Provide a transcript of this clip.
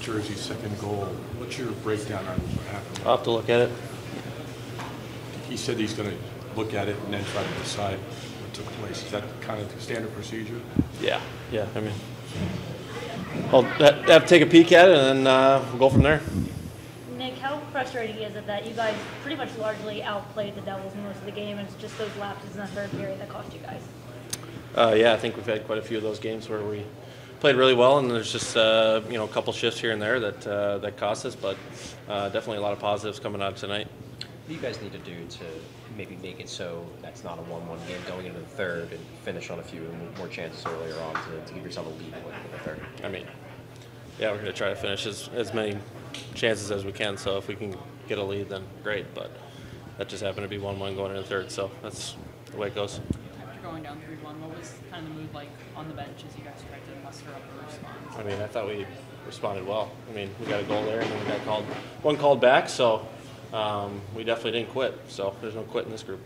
Jersey's second goal. What's your breakdown on what happened? I'll have to look at it. He said he's going to look at it and then try to decide what took place. Is that kind of the standard procedure? Yeah, yeah, I mean, I'll have to take a peek at it and then uh, we'll go from there. Nick, how frustrating is it that you guys pretty much largely outplayed the Devils most of the game, and it's just those lapses in the third period that cost you guys? Uh, yeah, I think we've had quite a few of those games where we played really well, and there's just uh, you know a couple shifts here and there that uh, that cost us, but uh, definitely a lot of positives coming out tonight. What do you guys need to do to maybe make it so that's not a 1-1 game going into the third and finish on a few more chances earlier on to, to give yourself a lead in the third? I mean, yeah, we're going to try to finish as, as many chances as we can. So if we can get a lead, then great. But that just happened to be one-one going into the third, so that's the way it goes. After going down 3 1, what was kind of the mood like on the bench as you guys tried to muster up a response? I mean, I thought we responded well. I mean, we got a goal there, and then we got called one called back. So um, we definitely didn't quit. So there's no quit in this group.